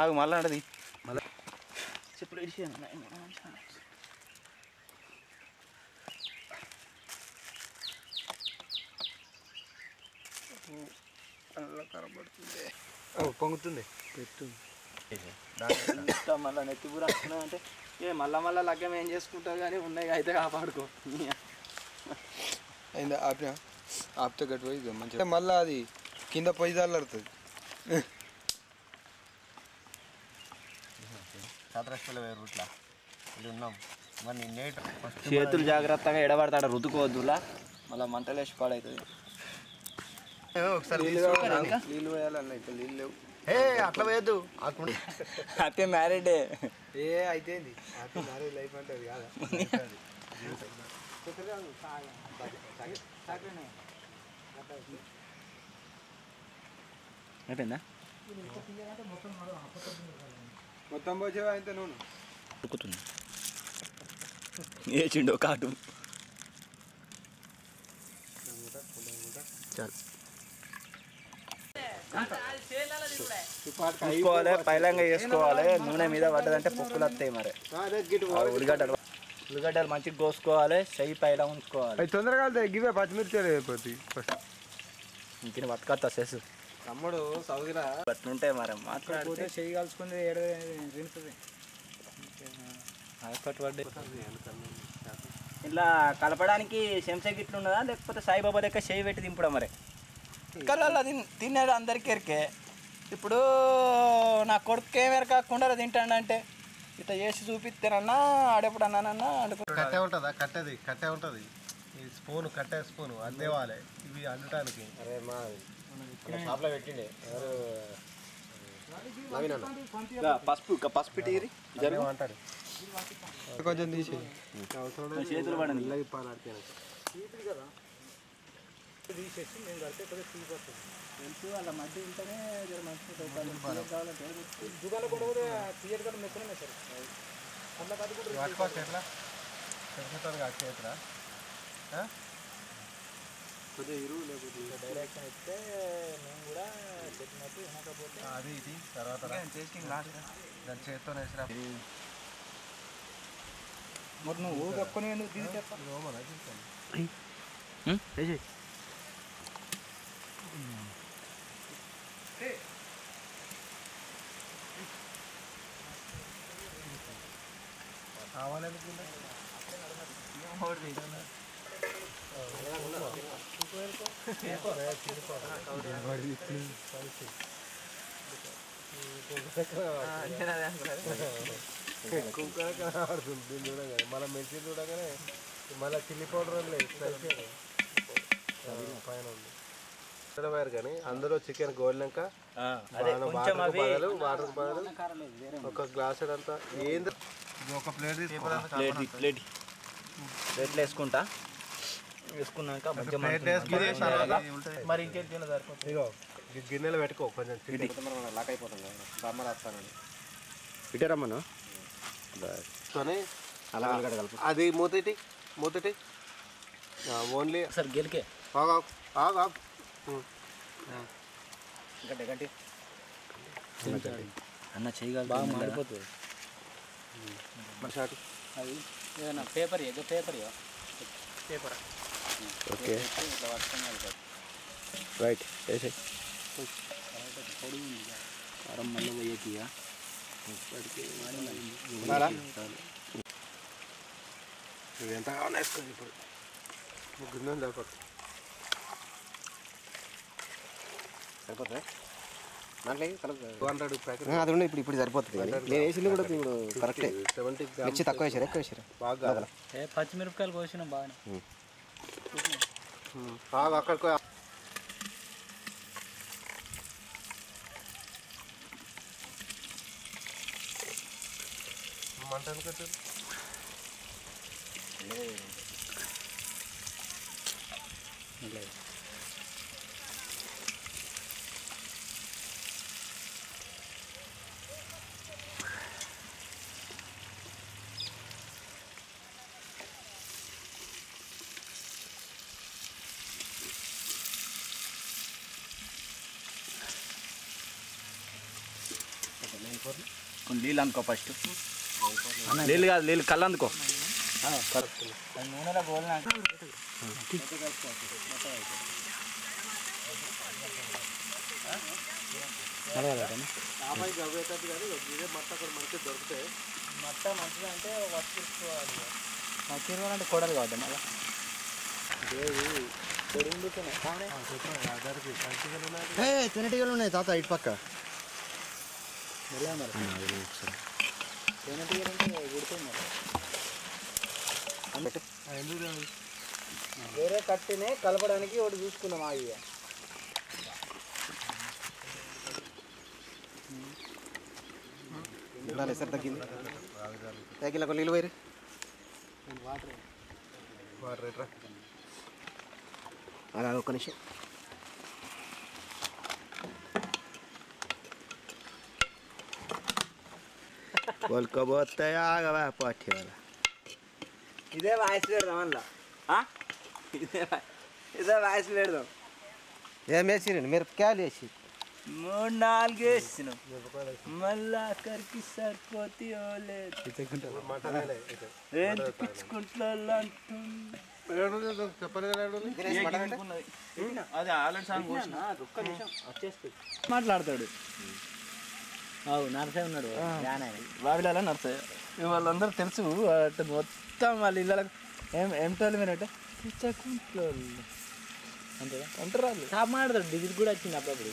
ఆగు మళ్ళీ అంటది. మళ్ళా. చెప్పులు కనబడుతుంది. పొంగుతుంది. పెట్టు మళ్ళీ నెత్తి పూర అంటే ఏ మళ్ళా మళ్ళా లగ్గం ఏం చేసుకుంటావు కానీ ఉన్నాయి అయితే కాపాడుకో. అయిందా? ఆపినా? ఆపితే గట్టి పోయి మంచిగా. మళ్ళీ అది కింద పొయ్యి దాల్లాడుతుంది సతరస్తుల వేరు రూట్లా. ఇది ఉన్నాం. మరి నేట్ ఫస్ట్ చేతులు జాగ్రత్తగా ఎడబడతాడు రుతుకోవద్దులా మళ్ళీ మంటలేసి పాడవుతుంది ఒకసారి నీళ్ళు ఇక్కడ నీళ్ళు. లేవు. ఏ అట్లా వేయద్దు. అక్కడ హ్యాపీ మ్యారీడే. ఏ అయితేంది? హ్యాపీ మ్యారేజ్ లైఫ్ అంటే అది కాదా? అయిపోయిందా? మొత్తం పోసేవా అయితే నూనె? ఉడుకుతుంది. వేసిండు కాటు. చూసుకోవాలి పైలంగా వేసుకోవాలి. నూనె మీద పడ్డదంటే పొక్కులు వస్తాయి మరి. ఆ ఉల్లిగడ్డలు ఉల్లిగడ్డలు మంచిగా కోసుకోవాలి చెయ్యి పైలా ఉంచుకోవాలి. తొందరగా గివే పచ్చిమిర్చి అయిపోతాయి. ఫస్ట్ ఇంక బతకత్తా సెస్ తమ్ముడు సౌదిరా అట్లుంటాయి మరి మాట్లాడితే చెయ్యి కలుసుకుంది ఏడ తింటుంది పడ్డే ఇట్లా కలపడానికి చెంచా గిట్లు ఉన్నదా? లేకపోతే సాయిబాబా దగ్గర చేయి పెట్టి దింపడం మరి? కళ్ళల్లో తిన్ తిన్నాడు అందరికీ ఎరికే ఇప్పుడు నా కొడుకు ఏం ఎరకాకుండా తింటాడంటే ఇట్లా చేసి చూపిస్తానన్నా ఆడెప్పుడు అన్నానన్నా అనుకో కట్టె ఉంటుందా? కట్టెది కట్టె ఉంటుంది. ఈ స్పూన్ కట్టె స్పూన్ అందేవాలి. ఇవి అండటానికి. అరే మా షాప్లో పెట్టిండే. ఎవరు? పసుపు ఇక పసుపు జరుగు. అంటారు కొంచెం తీసి చేతులు పడండి తెలుసు వాళ్ళ మధ్య ఉంటేనే జర మంచిగా పట్టుకోవచ్చు ఎట్లా? తెలుసుతుంది కాదు చేతురా డైరెక్షన్ ఇస్తే మేము కూడా చెప్పినట్టు వినకపోతే అది ఇది తర్వాత. టేస్టింగ్ లాస్ట్ దాని చేతితో వేసిరా మరి నువ్వు తక్కువ ఎందుకు దీని చెప్ప ఓమనా చూస్తాను. కావాలని కుక్కర కనబడుతుంది దీన్ని చూడగానే మళ్ళీ మిర్చి చూడగానే మళ్ళీ చిల్లీ పౌడర్ లేదు. పైన ఉంది వేరు కానీ అందులో చికెన్ గోలినాక బదులు వాటర్ బదులు ఒక గ్లాస్ అంతా ఏంది ఒక ప్లేట్ ప్లేట్ ప్లేట్ ప్లేట్లు వేసుకుంటా. వేసుకున్నాక మంచిగా మరి ఇంకేం తిన ఇగో గిన్నెలు పెట్టుకో కొంచెం లాక్ అయిపోతుంది రమ్మను అలా అది మూతటి మూతటి ఓన్లీ సార్ గెలికే. ఆగు ఆగు. గట్టి గట్టి అన్న చేయగలరు బాగా మాడిపోతుంది. అది ఏదైనా పేపర్ ఏదో పేపర్ పేపర్? ఓకే. రైట్ వేసే కారం మళ్ళీ? నువ్వు ఎంత కావాలో ఇప్పుడు సరిపోతుంది ప్యాకెట్ అది ఉండే ఇప్పుడు ఇప్పుడు సరిపోతుంది నేను వేసింది కూడా ఇప్పుడు కరెక్టే. సెవెంటీ మిర్చి తక్కువ వేసారు? ఎక్కువ వేసారు? బాగా. పచ్చిమిరపకాయలు కోసిన బాగానే. हाँ काकड़ को मटन का ले ले నీళ్ళు అనుకో ఫస్ట్. నీళ్ళు కాదు నీళ్ళు కళ్ళు అందుకో. నూనెలో గోలినాక మట్ట మంచిగా అంటే మంచిగా అంటే కొడలు కావద్దు మళ్ళీ తినటిగా ఉన్నాయి తాత ఇటు పక్క. వేరే కట్టినే కలపడానికి ఒకటి చూసుకున్నాం ఆ ఇక సార్ తగ్గింది తగ్గిలా నీళ్ళు పోయి వాటర్. ఎట్రా అలా ఒక్క నిమిషం. కొలుకోబోతాయి ఆగవా పాఠ్య వాళ్ళ ఇదే వాయిస్ పెడదాం అందులో ఆ? ఇదే ఇదే వాయిస్ పెడదాం ఏం వేసిరండి మిరపకాయలు వేసి మూడు నాలుగు వేసినాం మళ్ళా అక్కడికి సరిపోతే లేదు పిచ్చుకుంట్లో అంటుంది మాట్లాడతాడు అవు నర్సే ఉన్నాడు. వావిలాల నర్సే వాళ్ళందరూ తెలుసు. అటు మొత్తం వాళ్ళ ఇళ్ళకి ఏం ఏమిటోళ్ళు మీరంటే పిచ్చకుంట్లో అంతేగా అంటారు టాప్ మాట్లాడతాడు. డిగ్రీ కూడా వచ్చింది అప్పుడప్పుడు.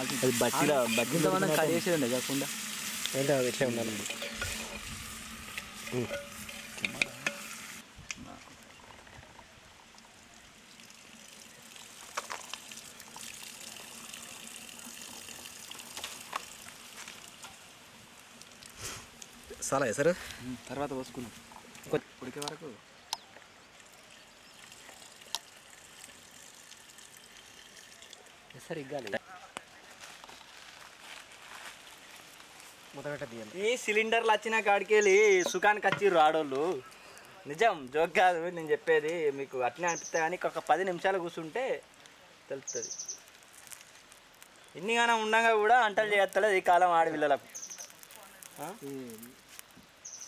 అది బట్టిలో బట్టిలో మనం కడిగేసేది కాకుండా. ఏంటో ఎట్లా ఉండాలి. చాలా సార్ తర్వాత పోసుకున్నాం ఉడికే వరకు. ఇగ్గాలి. ఈ సిలిండర్లు వచ్చిన కాడికి వెళ్ళి సుఖానికి వచ్చిర్రు ఆడోళ్ళు. నిజం జోక్ కాదు నేను చెప్పేది మీకు అట్లనే అనిపిస్తే కానీ ఒక పది నిమిషాలు కూర్చుంటే తెలుస్తుంది ఇన్నిగానం ఉండగా కూడా అంటలు చేస్తలేదు ఈ కాలం ఆడపిల్లలకు.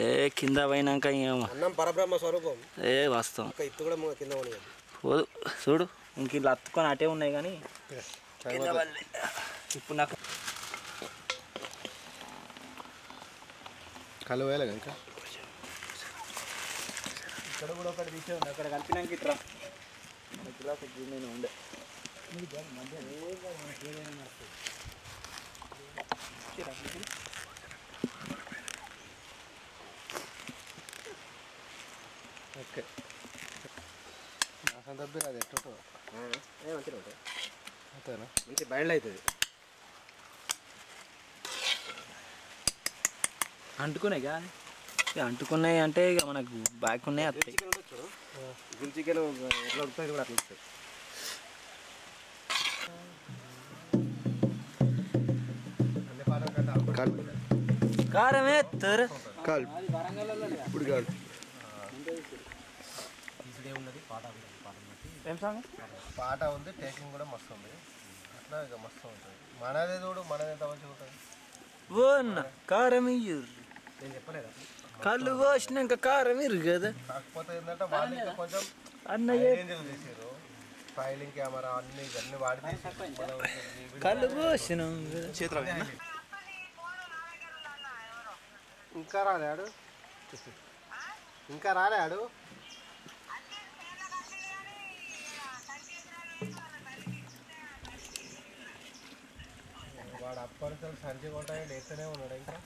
ఏ కింద పోయినాక అన్నం పరబ్రహ్మ స్వరూపం. ఏ వాస్తవం. ఇత్తు కూడా కింద పోదు చూడు ఇంక ఇలా అత్తుకొని అటే ఉన్నాయి కానీ. ఇప్పుడు నాకు వేయలే ఇంకా? ఇక్కడ కూడా ఒకటి తీసే ఉంది అక్కడ కలిపినాక ఇట్రా. మన గిలాస్ నేను ఉండే. ఓకే అది మంచిగా ఉంటుంది అంతేనా? మంచి బయలు అవుతుంది. అంటుకున్నాయి కానీ అంటుకున్నాయి అంటే ఇక మనకు బ్యాక్ ఉన్నాయి వస్తాయి చికెన్ ఎట్లా ఉంటుంది కూడా అట్లా కాలు కారమే తరు కాలు ఇప్పుడు కాదు. ఏం సాంగ్? పాట ఉంది. టేకింగ్ కూడా మస్తు ఉంది. అట్లా ఇక మస్తు ఉంటుంది. మనదే చూడు మనది ఎంత మంచిగా ఉంటుంది ఓ అన్న కారం నేను చెప్పలేదా? కళ్ళు పోసినాక కారం ఇరు కదా. కాకపోతే ఏంటంటే వాళ్ళు ఇంకా కొంచెం అన్నయ్య తీసారు ఫైలింగ్ కెమెరా అన్ని అన్ని వాడి కళ్ళు పోసినాం చేతులు ఇంకా రాలేడు? ఇంకా రాలేడు? వాడు అప్పటితో సంచి కొట్టాయి లేస్తూనే ఉన్నాడు ఇంకా.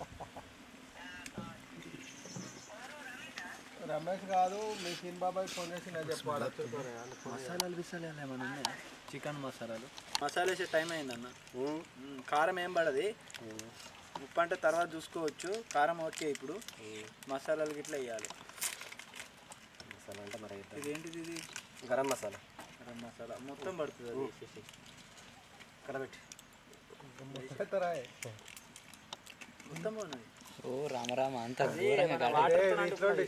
రమేష్ కాదు మీ సీన్ బాబాయ్ ఫోన్ చేసి నేను చెప్పాడు వచ్చుకోనే మసాలాలు బిసాలు ఏమైనా ఉన్నాయా? చికెన్ మసాలాలు. మసాలా వేసే టైం అయిందన్న. కారం ఏం పడది. ఉప్పు అంటే తర్వాత చూసుకోవచ్చు. కారం ఓకే ఇప్పుడు. మసాలాలు గిట్లా వేయాలి. మసాలా అంటే మరి ఇదేంటిది ఇది? గరం మసాలా. గరం మసాలా. మొత్తం పడుతుంది అది. వేసేసి. ఓ రామరామ అంత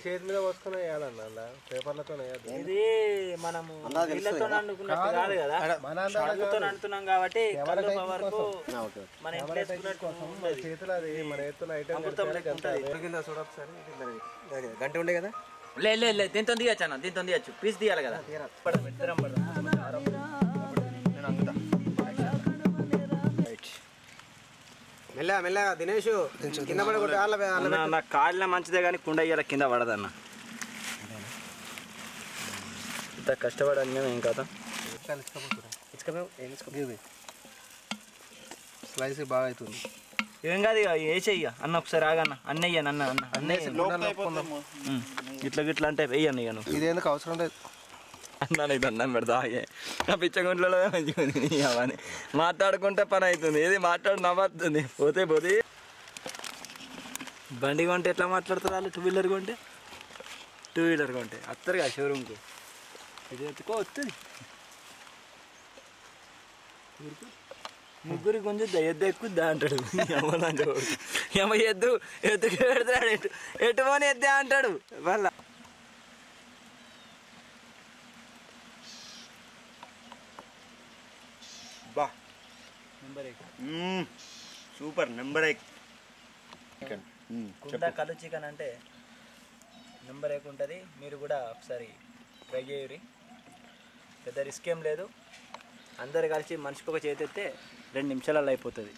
చేతి మీద పోసుకొని వేయాలన్న అలా పేపర్లతో వేయద్దు. ఇది మనము నీళ్ళతో వండుకున్నట్టు కాదు. అడుగుతో కాబట్టి వరకు మన. చేతులు అది మన ఎత్తున ఐటమ్ గంట ఉండే కదా? లే లే లే దీంతో తీయచ్చు అన్న దీంతో తీయచ్చు పీస్ తీయాలి కదా. పడదాం, ఇద్దరం పడదాం. మెల్ల మెల్లగా దినేష్. కింద పడి కొట్టి ఆళ్ళ అన్న, నా కాళ్ళ మంచిదే కానీ కుండ ఇయ్యాల కింద పడదన్న. ఇంత కష్టపడాలి మేము ఏం కదా. స్లైస్ బాగా అవుతుంది. ఏం కాదు ఇక వేసే ఇక. అన్న ఒకసారి ఆగన్న. అన్నయ్య అన్న అన్న అన్నయ్య ఇట్లా గిట్లా అంటే వెయ్యన్న ఇక నువ్వు. ఇదేందుకు అవసరం లేదు. అన్న నీకు దండం పెడతా ఆగే. నా పిచ్చగుంట్లలో మంచిగా ఉంది అవని మాట్లాడుకుంటే పని అవుతుంది ఏది మాట్లాడు నవ్వుతుంది పోతే పోతే. బండి కొంటే ఎట్లా మాట్లాడుతుంది వాళ్ళు? టూ వీలర్ కొంటే? టూ వీలర్ కొంటే. వస్తారు కదా షోరూమ్కి ఇది ఎత్తుకో వస్తుంది ముగ్గురు గుంజుద్దా? ఎద్దు ఎక్కుద్దా అంటాడు. ఏమో ఎద్దు ఎద్దుకు పెడతాడు ఎటు ఎటు పోని ఎద్దే అంటాడు. వాళ్ళ బా number eight super number eight. కుండ కలు చికెన్ అంటే నెంబర్ ఎయిట్ ఉంటుంది. మీరు కూడా ఒకసారి ట్రై చేయరి. పెద్ద రిస్క్ ఏం లేదు. అందరు కలిసి మనిషికి ఒక చేతి ఎత్తే రెండు నిమిషాలలో అయిపోతుంది.